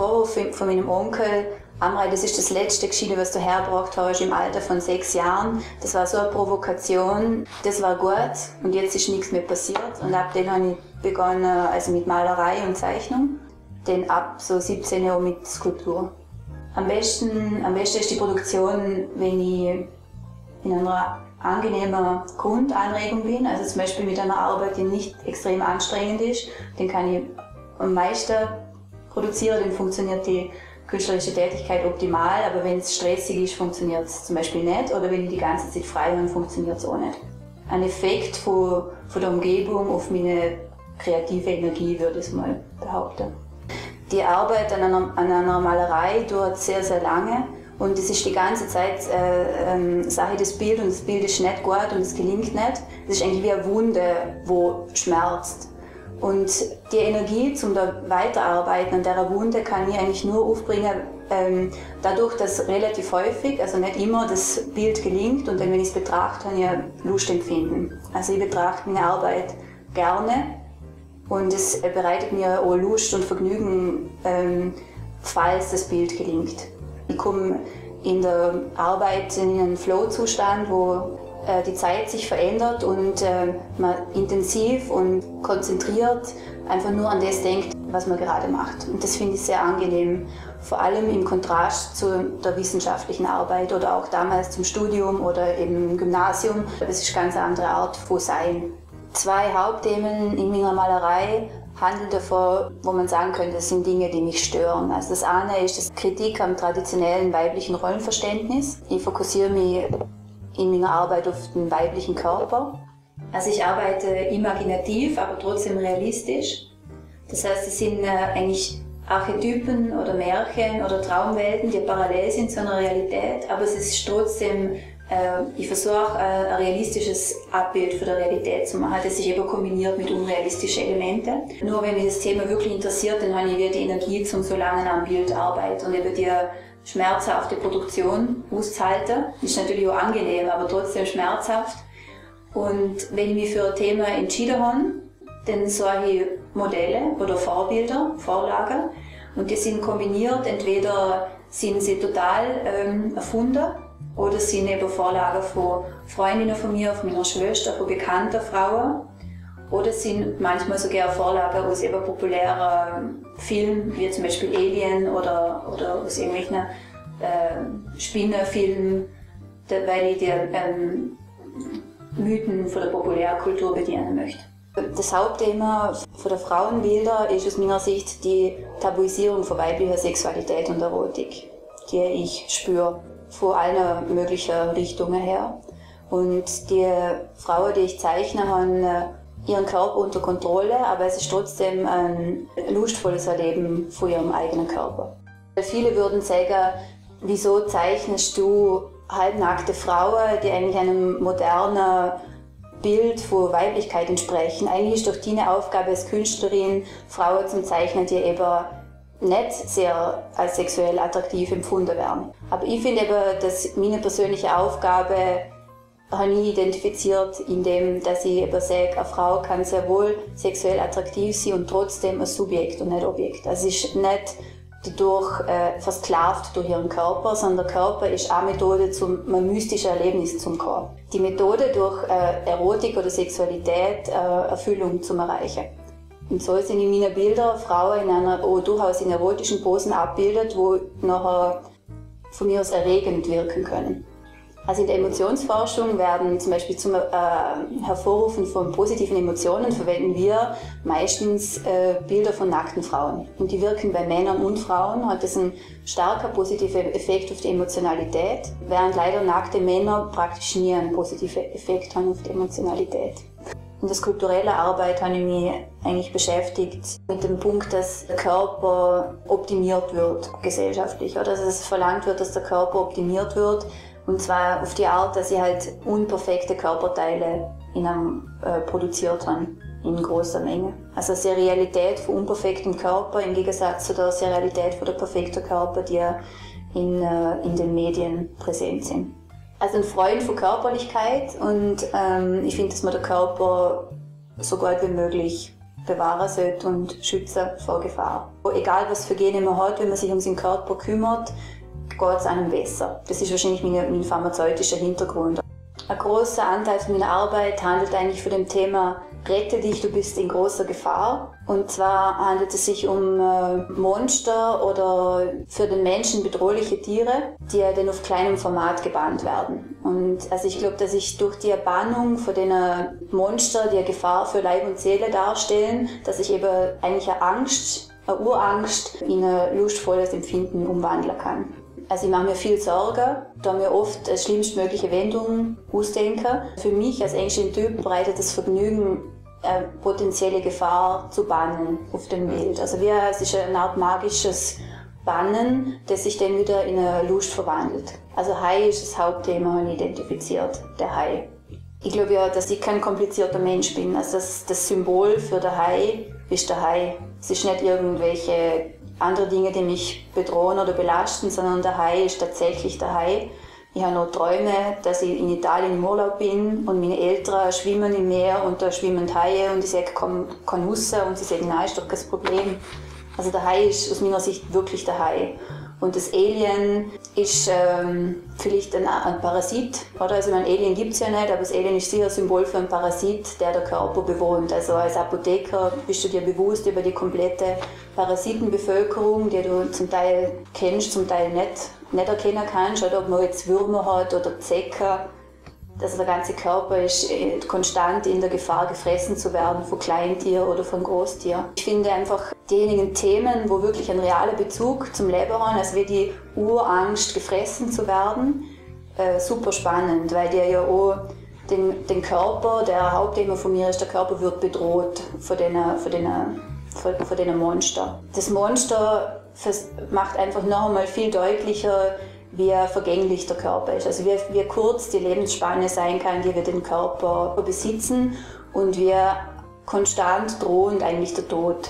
Vorwurf von meinem Onkel, Amrei, das ist das letzte Geschichte, was du hergebracht hast im Alter von sechs Jahren. Das war so eine Provokation, das war gut und jetzt ist nichts mehr passiert. Und ab dann habe ich begonnen, also mit Malerei und Zeichnung, dann ab so 17 Jahren mit Skulptur. Am besten, am besten ist die Produktion, wenn ich in einer angenehmen Grundanregung bin, also zum Beispiel mit einer Arbeit, die nicht extrem anstrengend ist, dann kann ich am meisten produzieren, dann funktioniert die künstlerische Tätigkeit optimal, aber wenn es stressig ist, funktioniert es zum Beispiel nicht. Oder wenn ich die ganze Zeit frei habe, funktioniert es auch nicht. Ein Effekt von, von der Umgebung auf meine kreative Energie, würde ich mal behaupten. Die Arbeit an einer, an einer Malerei dauert sehr, sehr lange. Und es ist die ganze Zeit äh, ähm, Sache des Bildes und das Bild ist nicht gut und es gelingt nicht. Es ist eigentlich wie eine Wunde, wo schmerzt. Und die Energie zum Weiterarbeiten an der Wunde kann ich eigentlich nur aufbringen, ähm, dadurch, dass relativ häufig, also nicht immer, das Bild gelingt und dann, wenn ich es betrachte, habe ich Lust empfinden. Also ich betrachte meine Arbeit gerne und es bereitet mir auch Lust und Vergnügen, ähm, falls das Bild gelingt. Ich komme in der Arbeit in einen Flow-Zustand, wo die Zeit sich verändert und äh, man intensiv und konzentriert einfach nur an das denkt, was man gerade macht. Und das finde ich sehr angenehm, vor allem im Kontrast zu der wissenschaftlichen Arbeit oder auch damals zum Studium oder im Gymnasium. Das ist eine ganz andere Art von Sein. Zwei Hauptthemen in meiner Malerei handeln davon, wo man sagen könnte, das sind Dinge, die mich stören. Also das eine ist das Kritik am traditionellen weiblichen Rollenverständnis. Ich fokussiere mich in meiner Arbeit auf den weiblichen Körper. Also ich arbeite imaginativ, aber trotzdem realistisch. Das heißt, es sind äh, eigentlich Archetypen oder Märchen oder Traumwelten, die parallel sind zu einer Realität, aber es ist trotzdem, äh, ich versuche äh, ein realistisches Abbild von der Realität zu machen, das sich eben kombiniert mit unrealistischen Elementen. Nur wenn mich das Thema wirklich interessiert, dann habe ich wieder die Energie, zum so lange am Bild arbeiten und eben die schmerzhafte Produktion auszuhalten. Ist natürlich auch angenehm, aber trotzdem schmerzhaft. Und wenn ich mich für ein Thema entschieden habe, dann ich Modelle oder Vorbilder, Vorlagen. Und die sind kombiniert, entweder sind sie total ähm, erfunden oder sind eben Vorlagen von Freundinnen von mir, von meiner Schwester, von bekannten Frauen. Oder sind manchmal sogar Vorlagen aus eben populären Filmen, wie zum Beispiel Alien oder, oder aus irgendwelchen äh, Spinnenfilmen, weil ich die ähm, Mythen von der Populärkultur bedienen möchte. Das Hauptthema der Frauenbilder ist aus meiner Sicht die Tabuisierung von weiblicher Sexualität und Erotik, die ich spüre, von allen möglichen Richtungen her. Und die Frauen, die ich zeichne, haben äh, ihren Körper unter Kontrolle, aber es ist trotzdem ein lustvolles Erleben von ihrem eigenen Körper. Viele würden sagen, wieso zeichnest du halbnackte Frauen, die eigentlich einem modernen Bild von Weiblichkeit entsprechen? Eigentlich ist doch deine Aufgabe als Künstlerin, Frauen zu zeichnen, die eben nicht sehr als sexuell attraktiv empfunden werden. Aber ich finde eben, dass meine persönliche Aufgabe habe ich identifiziert, indem dass ich eben sage, eine Frau kann sehr wohl sexuell attraktiv sein und trotzdem ein Subjekt und nicht Objekt. Also ist nicht dadurch äh, versklavt durch ihren Körper, sondern der Körper ist eine Methode zum einem mystischen Erlebnis zum Körper. Die Methode durch äh, Erotik oder Sexualität äh, Erfüllung zu erreichen. Und so sind in meinen Bildern Frauen in einer oh, durchaus in erotischen Posen abbildet, wo nachher von mir aus erregend wirken können. Also in der Emotionsforschung werden zum Beispiel zum äh, Hervorrufen von positiven Emotionen verwenden wir meistens äh, Bilder von nackten Frauen. Und die wirken bei Männern und Frauen, hat das einen starken positiven Effekt auf die Emotionalität, während leider nackte Männer praktisch nie einen positiven Effekt haben auf die Emotionalität. In der skulpturellen Arbeit habe ich mich eigentlich beschäftigt mit dem Punkt, dass der Körper optimiert wird gesellschaftlich, oder dass es verlangt wird, dass der Körper optimiert wird und zwar auf die Art, dass sie halt unperfekte Körperteile in einem, äh, produziert haben in großer Menge. Also Serialität von unperfektem Körper im Gegensatz zu der Serialität von der perfekten Körper, die in, äh, in den Medien präsent sind. Also ein Freund von Körperlichkeit und ähm, ich finde, dass man den Körper so gut wie möglich bewahren sollte und schützen vor Gefahr. Egal was für Gene man hat, wenn man sich um seinen Körper kümmert, geht es einem besser. Das ist wahrscheinlich mein, mein pharmazeutischer Hintergrund. Ein großer Anteil meiner Arbeit handelt eigentlich von dem Thema Rette dich, du bist in großer Gefahr. Und zwar handelt es sich um äh, Monster oder für den Menschen bedrohliche Tiere, die ja dann auf kleinem Format gebannt werden. Und also ich glaube, dass ich durch die Erbannung von den Monster, die eine Gefahr für Leib und Seele darstellen, dass ich eben eigentlich eine Angst, eine Urangst in ein lustvolles Empfinden umwandeln kann. Also ich mache mir viel Sorgen, da mir oft die schlimmstmögliche Wendung ausdenke. Für mich als engsten Typ bereitet das Vergnügen, eine potenzielle Gefahr zu bannen auf dem Wild. Also wie, es ist eine Art magisches Bannen, das sich dann wieder in eine Lust verwandelt. Also Hai ist das Hauptthema identifiziert, der Hai. Ich glaube ja, dass ich kein komplizierter Mensch bin. Also das, das Symbol für den Hai ist der Hai. Es ist nicht irgendwelche andere Dinge, die mich bedrohen oder belasten, sondern der Hai ist tatsächlich der Hai. Ich habe noch Träume, dass ich in Italien im Urlaub bin und meine Eltern schwimmen im Meer und da schwimmen Haie und ich sage, komm, komm raus und sie sagen, nein, ist doch kein Problem. Also der Hai ist aus meiner Sicht wirklich der Hai. Und das Alien ist ähm, vielleicht ein, ein, Parasit, oder? Also ein Alien gibt es ja nicht, aber das Alien ist sicher ein Symbol für einen Parasit, der der Körper bewohnt. Also als Apotheker bist du dir bewusst über die komplette Parasitenbevölkerung, die du zum Teil kennst, zum Teil nicht, nicht erkennen kannst, oder ob man jetzt Würmer hat oder Zecken also der ganze Körper ist konstant in der Gefahr, gefressen zu werden von Kleintier oder von Großtier. Ich finde einfach diejenigen Themen, wo wirklich ein realer Bezug zum Leben haben, also wie die Urangst, gefressen zu werden, äh, super spannend, weil der ja auch den, den Körper, der Hauptthema von mir ist, der Körper wird bedroht von den, von den, von, von den Monster. Das Monster macht einfach noch einmal viel deutlicher, wie vergänglich der Körper ist. Also wie, wie kurz die Lebensspanne sein kann, die wir den Körper besitzen und wie konstant drohend eigentlich der Tod